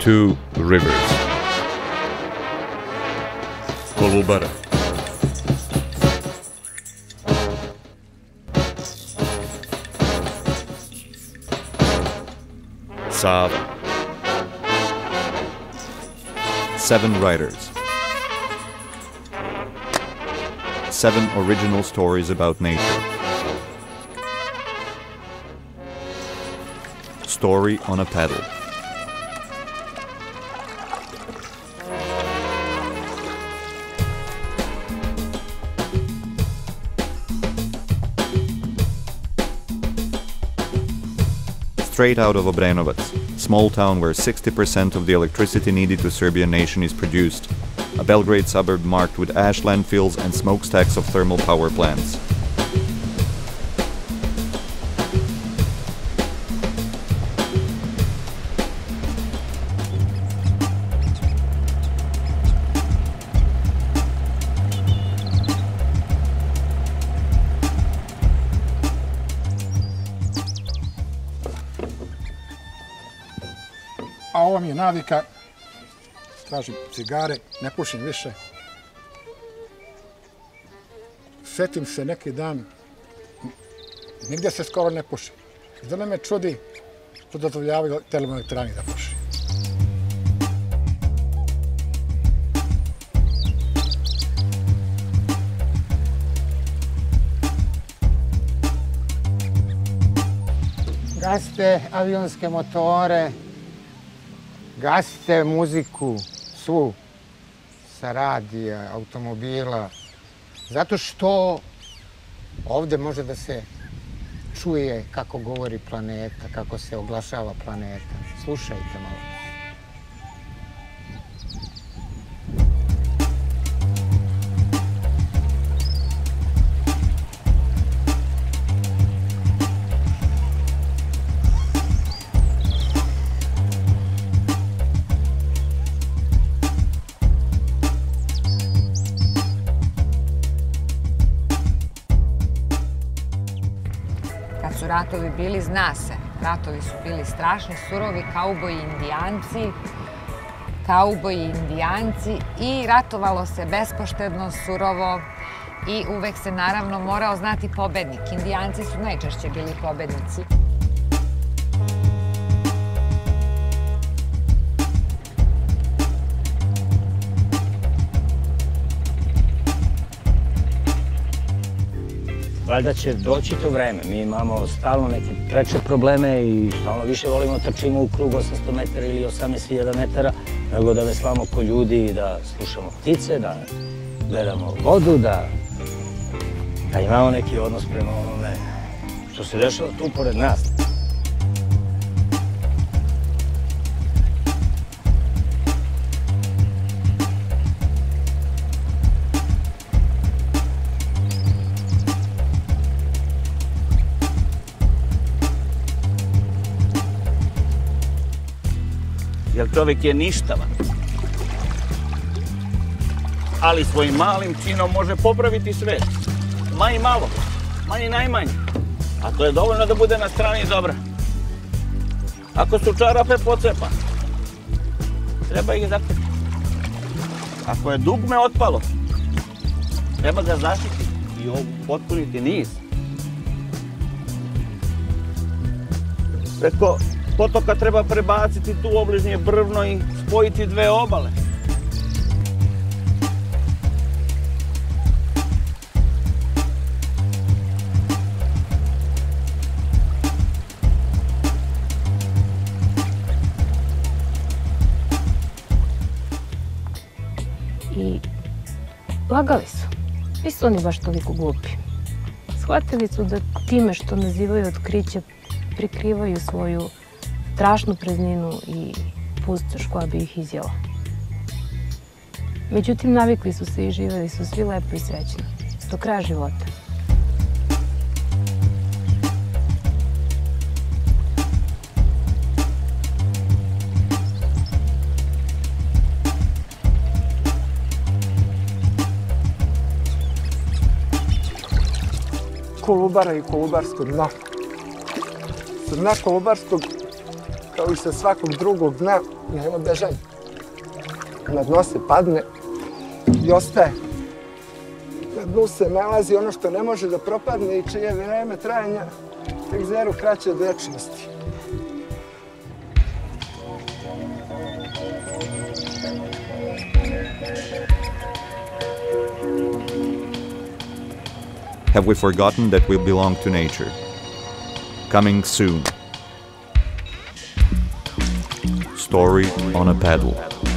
two rivers. Kolubara. Sava. Seven writers. Seven original stories about nature. Story on a pedal. Straight out of Obrenovac, small town where 60% of the electricity needed to Serbian nation is produced, a Belgrade suburb marked with ash landfills and smokestacks of thermal power plants. A ovo mi je navika. Tražim cigare, ne pušim više. Setim se neki dan, nigdje se skoro ne puši. Zdano me čudi što dozvoljavaju termoelektrani da puši. Gasite avionske motore, gasite muziku svu sa radija, automobila, zato što ovde može da se čuje kako govori planeta, kako se oglašava planeta. Slušajte malo. Ratovi bili, zna se. Ratovi su bili strašni, surovi, kauboji indijanci, kauboji indijanci i ratovalo se bespoštedno, surovo i uvek se naravno morao znati pobednik. Indijanci su najčešće bili pobednici. Valjda će doći to vreme. Mi imamo stalno neke preče probleme i stalno više volimo trčimo u krug 800 metara ili 18.000 metara, nego da veslamo ko ljudi i da slušamo ptice, da gledamo vodu, da, da imamo neki odnos prema onome što se dešava tu pored nas. Jer čovjek je ništavan. Ali svojim malim činom može popraviti svet. Ma i malo, ma i najmanje. A to je dovoljno da bude na strani dobra. Ako su čarape pocepane, treba ih zakriti. Ako je dugme otpalo, treba ga zaštiti i potpuniti niz. Preko potoka treba prebaciti tu obližnje brvno i spojiti dve obale. I lagali su. Nisu oni baš toliko glupi. Shvatili su da time što nazivaju otkriće prikrivaju svoju strašnu prazninu i pustoš koja bi ih izjela. Međutim, navikli su se i živeli su svi lepo i srećno. Do kraja života. Kolubara i kolubarsko dno. Sa dna kolubarskog kao i sa svakog drugog dna, nema bežanja. Na dno se padne i ostaje. Na dnu se nalazi ono što ne može da propadne i čije vreme trajanja tek zeru kraće od večnosti. Have we forgotten that we belong to nature? Coming soon. Story on a paddle.